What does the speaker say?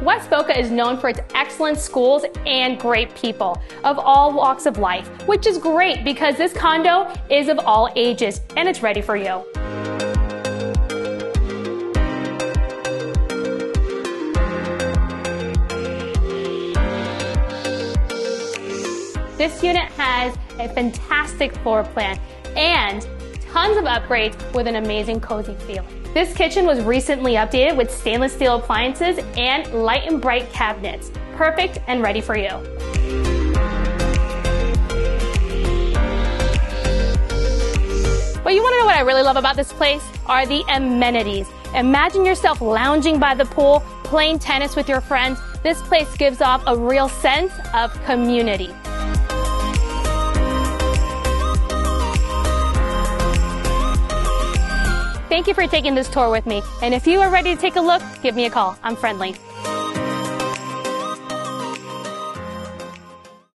West Boca is known for its excellent schools and great people of all walks of life, which is great because this condo is of all ages and it's ready for you. This unit has a fantastic floor plan and tons of upgrades with an amazing cozy feeling. This kitchen was recently updated with stainless steel appliances and light and bright cabinets. Perfect and ready for you. But you want to know what I really love about this place? Are the amenities. Imagine yourself lounging by the pool, playing tennis with your friends. This place gives off a real sense of community. Thank you for taking this tour with me. And if you are ready to take a look, give me a call. I'm friendly.